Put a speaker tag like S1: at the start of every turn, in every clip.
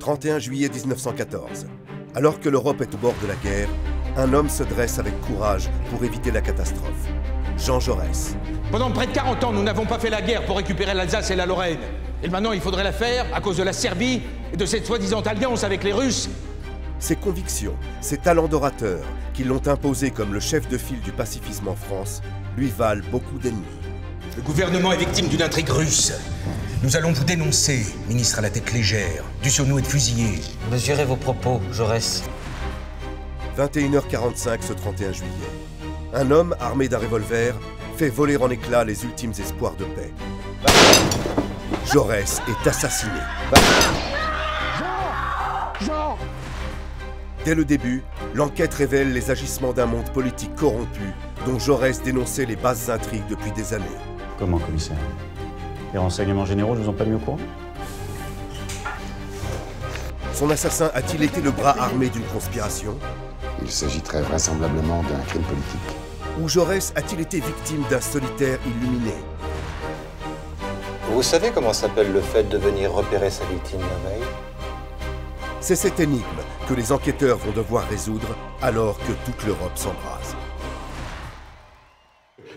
S1: 31 juillet 1914. Alors que l'Europe est au bord de la guerre, un homme se dresse avec courage pour éviter la catastrophe. Jean Jaurès.
S2: Pendant près de 40 ans, nous n'avons pas fait la guerre pour récupérer l'Alsace et la Lorraine. Et maintenant, il faudrait la faire à cause de la Serbie et de cette soi-disant alliance avec les Russes.
S1: Ses convictions, ses talents d'orateur, qui l'ont imposé comme le chef de file du pacifisme en France, lui valent beaucoup d'ennemis.
S2: Le gouvernement est victime d'une intrigue russe. Nous allons vous dénoncer, ministre à la tête légère. Dussonneau est fusillé.
S3: Mesurez vos propos, Jaurès.
S1: 21h45 ce 31 juillet. Un homme armé d'un revolver fait voler en éclats les ultimes espoirs de paix. Jaurès est assassiné. Dès le début, l'enquête révèle les agissements d'un monde politique corrompu dont Jaurès dénonçait les basses intrigues depuis des années.
S4: Comment, commissaire? Les renseignements généraux ne vous ont pas mis au courant
S1: Son assassin a-t-il été le bras armé d'une conspiration?
S5: Il s'agit très vraisemblablement d'un crime politique.
S1: Ou Jaurès a-t-il été victime d'un solitaire illuminé?
S6: Vous savez comment s'appelle le fait de venir repérer sa victime la veille
S1: C'est cette énigme que les enquêteurs vont devoir résoudre alors que toute l'Europe s'embrase.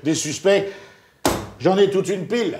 S7: Des suspects, j'en ai toute une pile.